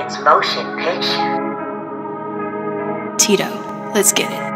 It's motion picture. Tito, let's get it.